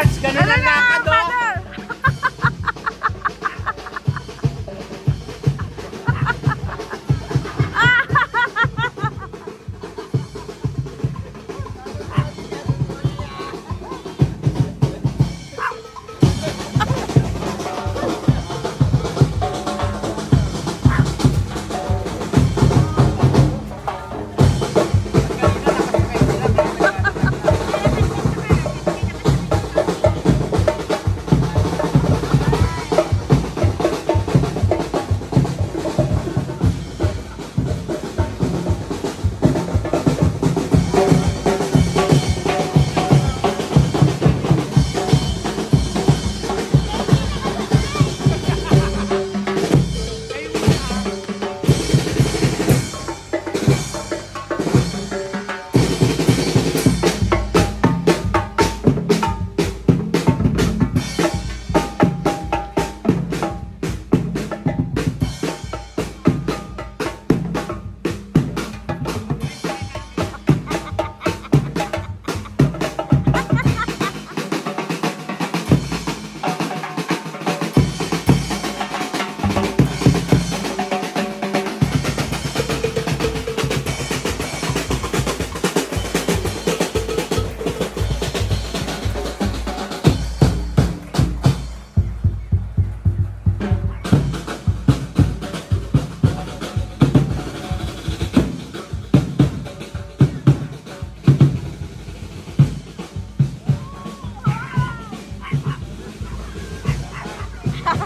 Mark, ganun Ano